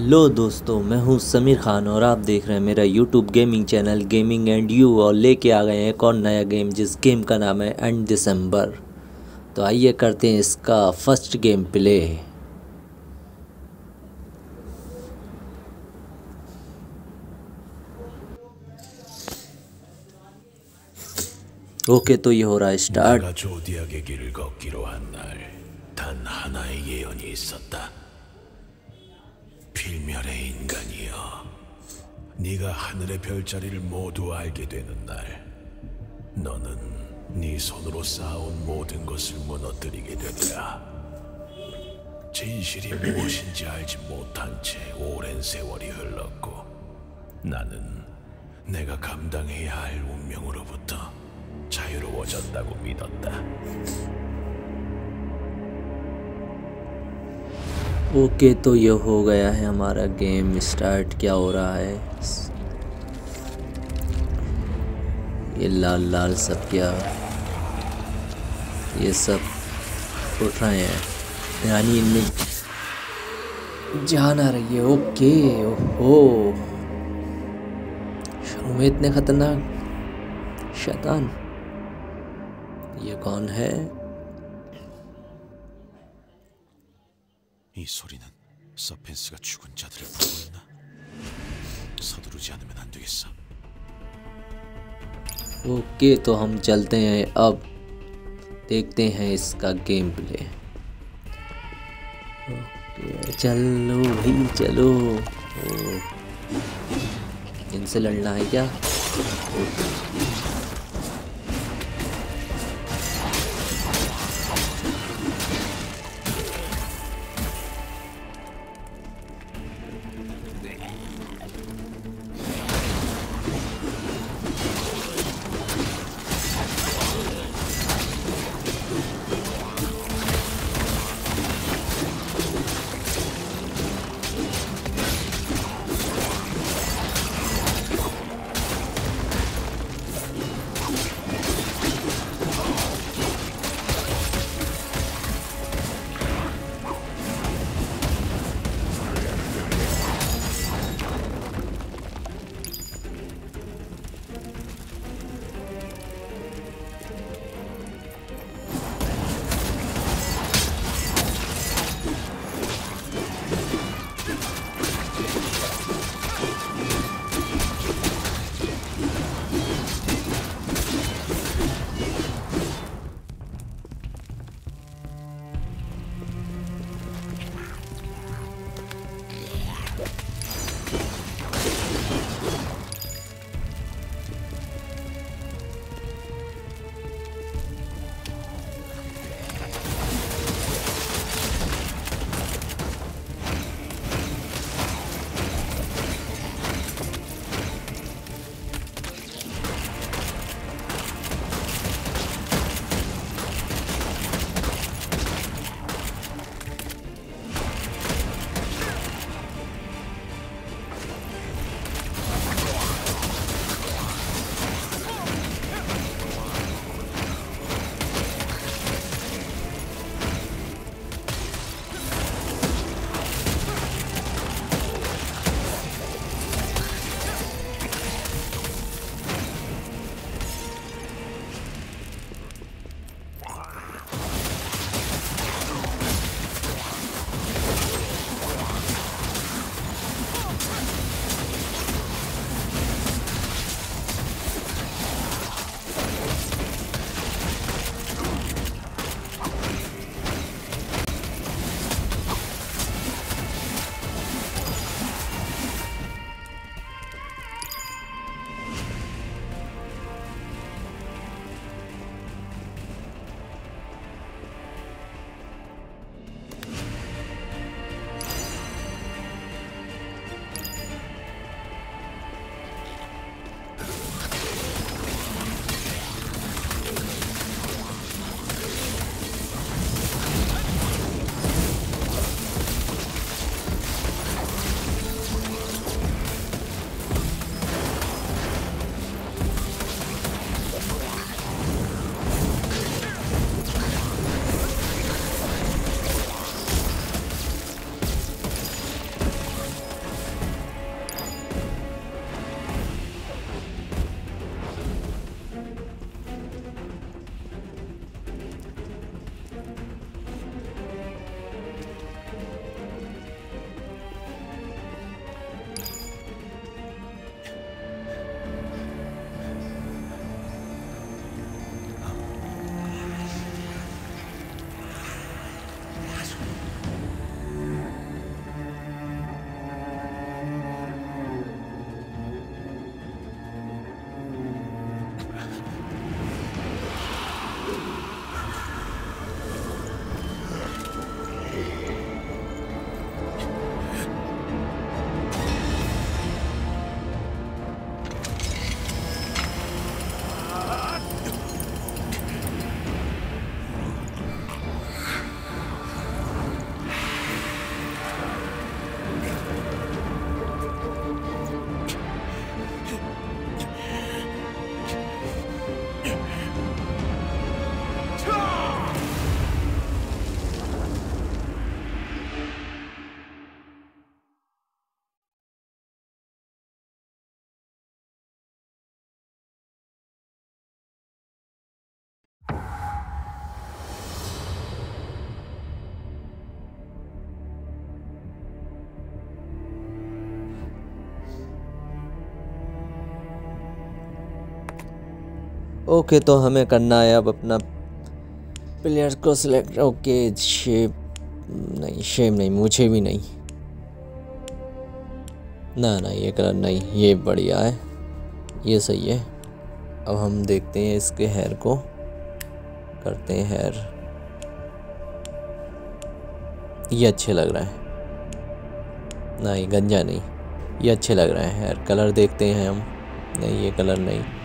Hello दोस्तों, मैं हूँ समीर खान और आप देख रहे हैं मेरा YouTube gaming channel gaming and you और लेके आ गए हैं एक और नया गेम जिस गेम का नाम है एंड दिसंबर तो आइए करते हैं इसका फ़र्स्ट गेम प्ले ओके तो ये हो रहा है स्टार्ट 필멸의 인간이여, 네가 하늘의 별자리를 모두 알게 되는 날, 너는 네 손으로 쌓아온 모든 것을 무너뜨리게 되리라. 진실이 무엇인지 알지 못한 채 오랜 세월이 흘렀고, 나는 내가 감당해야 할 운명으로부터 자유로워졌다고 믿었다. ओके तो ये हो गया है हमारा गेम स्टार्ट। क्या हो रहा है? ये लाल लाल सब क्या? ये सब उठ रहे हैं। यानी इनमें जान आ रही है। ओके, ओहो। शुरू में इतने खतरनाक। शैतान। ये कौन है? 이 소리는 서펜스가 죽은 자들을 부르고 있나? 서두르지 않으면 안 되겠어. ओके तो हम चलते हैं अब देखते हैं इसका गेम प्ले ओके चलो भाई चलो ओ, इनसे लड़ना है क्या ओके तो हमें करना है अब अपना प्लेयर को सिलेक्ट ओके शेप नहीं शेप नहीं, मुझे भी नहीं। ना ना, ये कलर नहीं, ये बढ़िया है, ये सही है। अब हम देखते हैं इसके हेयर को, करते हैं हेयर ये अच्छे लग रहा है। नहीं, गंजा नहीं, ये अच्छे लग रहे हैं हेयर कलर देखते हैं हम। नहीं, ये कलर नहीं।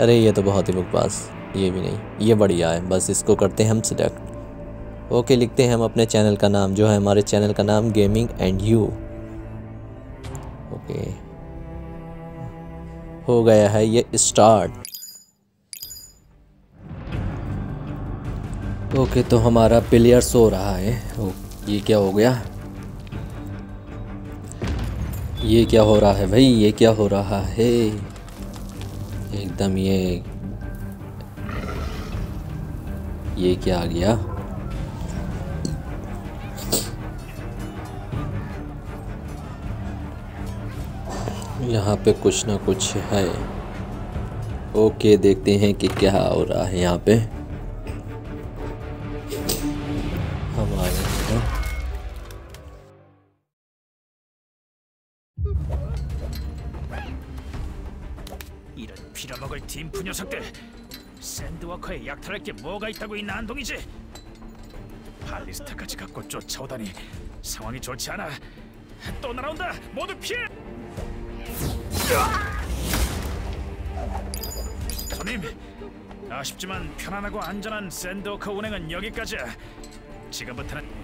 अरे ये तो बहुत ही बकवास ये भी नहीं। ये बढ़िया है। बस इसको करते हैं हम सिलेक्ट ओके लिखते हैं हम अपने चैनल का नाम जो है हमारे चैनल का नाम गेमिंग एंड यू ओके। हो गया है ये स्टार्ट ओके तो हमारा प्लेयर सो रहा है। ओ, ये क्या हो गया? ये क्या हो रहा है भाई? ये क्या हो रहा है? एकदम ये ये क्या आ गया? यहाँ पे कुछ ना कुछ है। ओके, देखते हैं कि क्या हो रहा है यहाँ पे। 녀석들. 샌드워커에 약탈할 게 뭐가 있다고 이 난동이지? 발리스타까지 갖고 쫓아오다니 상황이 좋지 않아. 또 날아온다. 모두 피해! 손님 아쉽지만 편안하고 안전한 샌드워커 운행은 여기까지야. 지금부터는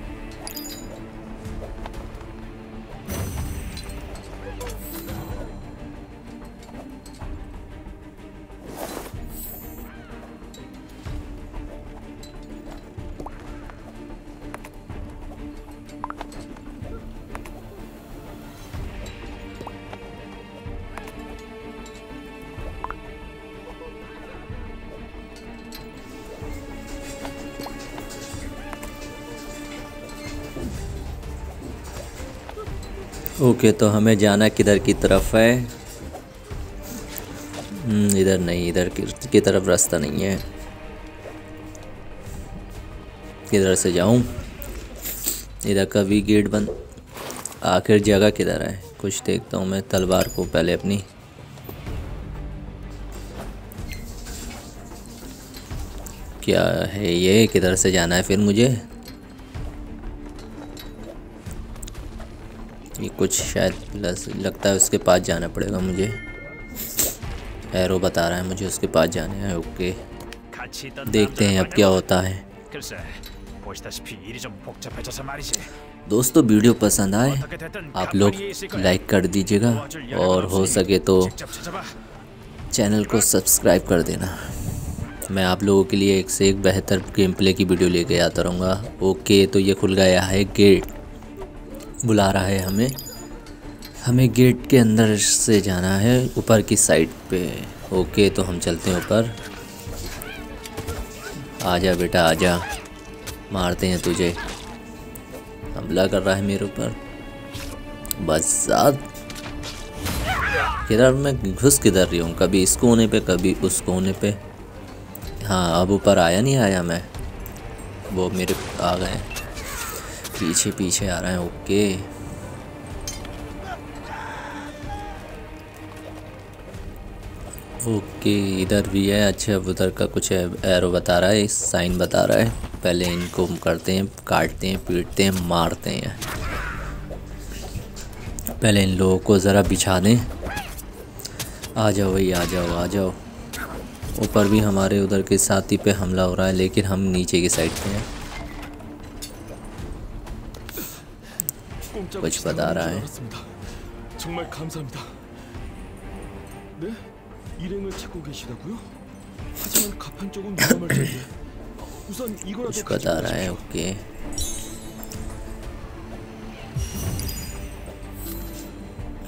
ओके तो हमें जाना किधर की तरफ़ है? हम्म, इधर नहीं इधर की, की तरफ़ रास्ता नहीं है। किधर से जाऊँ? इधर का भी गेट बंद आखिर जगह किधर है? कुछ देखता हूँ मैं तलवार को पहले अपनी। क्या है ये? किधर से जाना है फिर मुझे? ये कुछ शायद लगता है उसके पास जाना पड़ेगा मुझे। एरो बता रहा है मुझे उसके पास जाना है, ओके। देखते हैं अब क्या होता है। दोस्तों, वीडियो पसंद आए, आप लोग लाइक कर दीजिएगा और हो सके तो चैनल को सब्सक्राइब कर देना। मैं आप लोगों के लिए एक से एक बेहतर गेम प्ले की वीडियो लेके आता रहूँगा। ओके तो ये खुल गया है गेट। बुला रहा है हमें। हमें गेट के अंदर से जाना है, ऊपर की साइड पे। ओके तो हम चलते हैं ऊपर। आजा बेटा, आजा। मारते हैं तुझे। हमला कर रहा है मेरे ऊपर। बस साथ किधर, मैं घुस किधर रही हूँ? कभी इस कोने पे, कभी उस कोने पे। हाँ अब ऊपर आया नहीं आया मैं। वो मेरे आ गए। पीछे पीछे आ रहे हैं, ओके। ओके, इधर भी है अच्छा उधर का कुछ एरो बता रहा है साइन बता रहा है। पहले इनको करते हैं, काटते हैं, पीटते हैं, मारते हैं। पहले इन लोगों को ज़रा बिछा दें। आ जाओ भाई, आ जाओ आ जाओ। ऊपर भी हमारे उधर के साथी पे हमला हो रहा है, लेकिन हम नीचे की साइड पे हैं। कुछ बता रहा है 알았습니다. 정말 감사합니다. 네? 일행을 찾고 계시다고요? 하지만 가판 쪽은 위험할 텐데. 우선 이거라도 कुछ बता रहा है 가져가십시오. ओके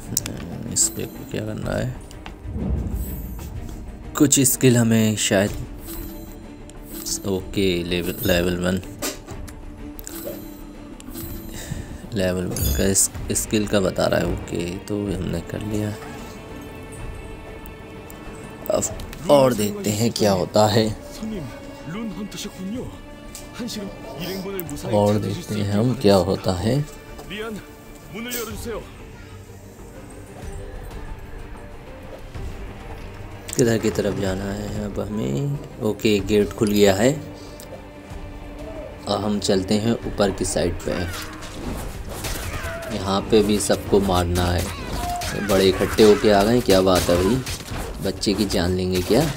हम्म, इस पे को क्या करना है कुछ स्किल हमें शायद okay level level one level one का इस, स्किल का बता रहा है ओके तो हमने कर लिया। अब और देखते हैं क्या होता है। और देखते हैं हम क्या होता है। किधर की तरफ़ जाना है अब हमें? ओके गेट खुल गया है। और हम चलते हैं ऊपर की साइड पे। यहाँ पे भी सबको मारना है। बड़े इकट्ठे होके आ गए, क्या बात है भाई? बच्चे की जान लेंगे क्या?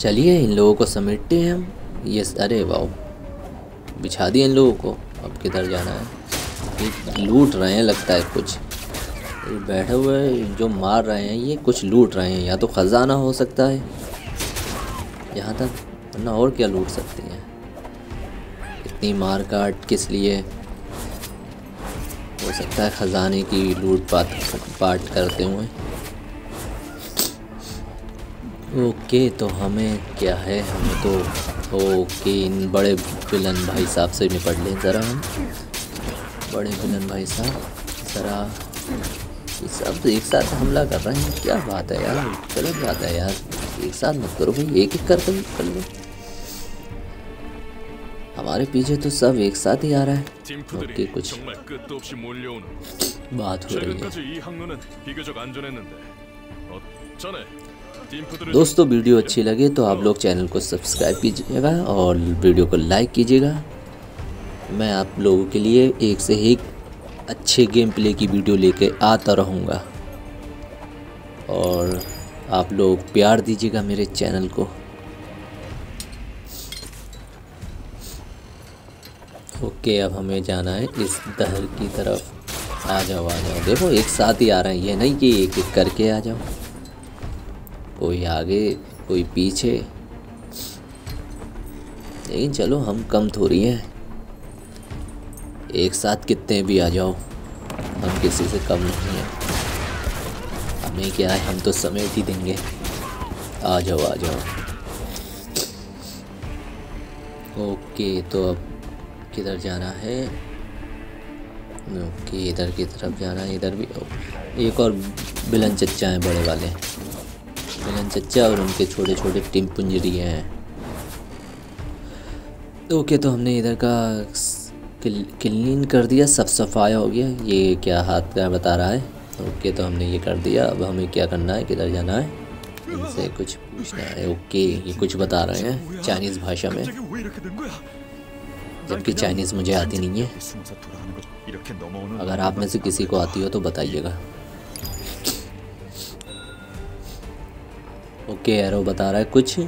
चलिए, इन लोगों को समेटते हैं हम। ये अरे वाह, बिछा दिए इन लोगों को। अब किधर जाना है? ये लूट रहे हैं, लगता है कुछ। बैठे हुए जो मार रहे हैं, ये कुछ लूट रहे हैं। या तो ख़जाना हो सकता है। यहाँ तक, वरना और क्या लूट सकते हैं? इतनी मार काट किस लिए? हो सकता है ख़जाने की लूट पाट पाट करते हुए। ओके तो हमें क्या है? हमें तो ओके, इन बड़े विलन भाई साहब से निपट लें ज़रा हम। बड़े विलन भाई साहब, ज़रा सब एक साथ हमला कर रहे हैं। क्या बात है यार, गलत बात है यार। एक साथ मत करो भाई एक एक करके कर लो। हमारे पीछे तो सब एक साथ ही आ रहा है। उनकी कुछ बात हो रही है। दोस्तों वीडियो अच्छी लगे तो आप लोग चैनल को सब्सक्राइब कीजिएगा और वीडियो को लाइक कीजिएगा। मैं आप लोगों के लिए एक से एक अच्छे गेम प्ले की वीडियो लेके आता रहूँगा। और आप लोग प्यार दीजिएगा मेरे चैनल को। ओके, अब हमें जाना है इस दहर की तरफ़। आ जाओ आ जाओ। देखो, एक साथ ही आ रहे हैं। ये नहीं कि एक एक करके आ जाओ। कोई आगे, कोई पीछे। लेकिन चलो, हम कम थोड़ी हैं। एक साथ कितने भी आ जाओ। हम किसी से कम नहीं हैं। हमें क्या है? हम तो समेट ही देंगे। आ जाओ आ जाओ। ओके तो अब किधर जाना है? ओके इधर की तरफ़ जाना है इधर भी। एक और बिलन चच्चा हैं बड़े वाले। बिलन चच्चा और उनके छोटे छोटे टिम पुंजरी हैं। ओके तो हमने इधर का किल, क्लीन कर दिया सब सफाया हो गया। ये क्या हाथ का बता रहा है? ओके तो हमने ये कर दिया। अब हमें क्या करना है? किधर जाना है? इनसे कुछ पूछना है। ओके ये कुछ बता रहे हैं चाइनीज़ भाषा में। जबकि चाइनीज़ मुझे आती नहीं है, अगर आप में से किसी को आती हो तो बताइएगा। ओके एरो बता रहा है कुछ।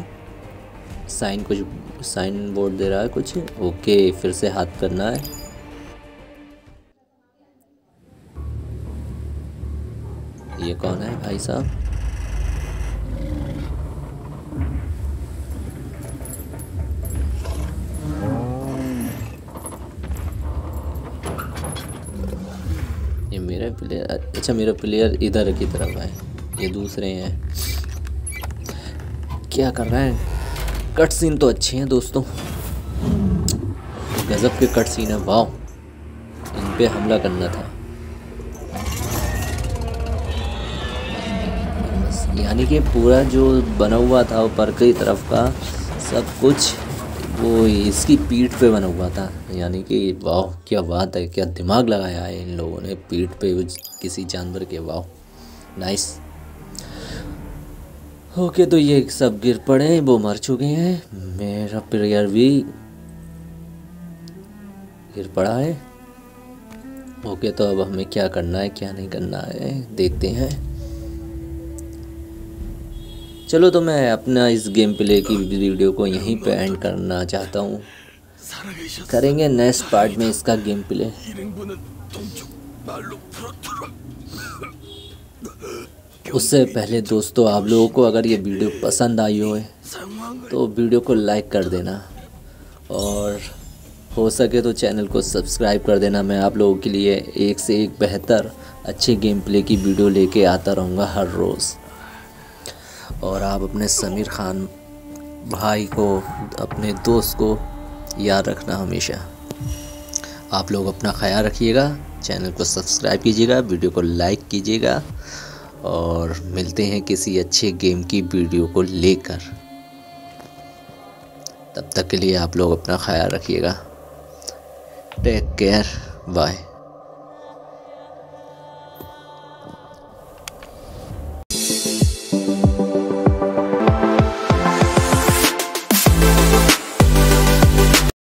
साइन कुछ साइन बोर्ड दे रहा है कुछ। ओके, फिर से हाथ करना है। ये कौन है भाई साहब? प्लेयर अच्छा मेरा प्लेयर इधर की तरफ़ है। ये दूसरे हैं। क्या कर रहे हैं? कट सीन तो अच्छे हैं दोस्तों। गज़ब के कट सीन है वाह इन पे हमला करना था। यानी कि पूरा जो बना हुआ था ऊपर की तरफ़ का, सब कुछ वो इसकी पीठ पे बना हुआ था। यानी कि वाह, क्या बात है, क्या दिमाग लगाया है इन लोगों ने पीठ पे किसी जानवर के, वाह नाइस ओके तो ये सब गिर पड़े वो मर चुके हैं। मेरा प्लेयर भी गिर पड़ा है। ओके तो अब हमें क्या करना है, क्या नहीं करना है, देखते हैं। चलो तो मैं अपना इस गेम प्ले की वीडियो को यहीं पे एंड करना चाहता हूँ। करेंगे नेक्स्ट पार्ट में इसका गेम प्ले उससे पहले दोस्तों, आप लोगों को अगर ये वीडियो पसंद आई हो तो वीडियो को लाइक कर देना। और हो सके तो चैनल को सब्सक्राइब कर देना। मैं आप लोगों के लिए एक से एक बेहतर अच्छे गेम प्ले की वीडियो लेके आता रहूँगा हर रोज़। और आप अपने समीर खान भाई को, अपने दोस्त को याद रखना हमेशा। आप लोग अपना ख्याल रखिएगा, चैनल को सब्सक्राइब कीजिएगा, वीडियो को लाइक कीजिएगा और मिलते हैं किसी अच्छे गेम की वीडियो को लेकर। तब तक के लिए आप लोग अपना ख्याल रखिएगा। Take care bye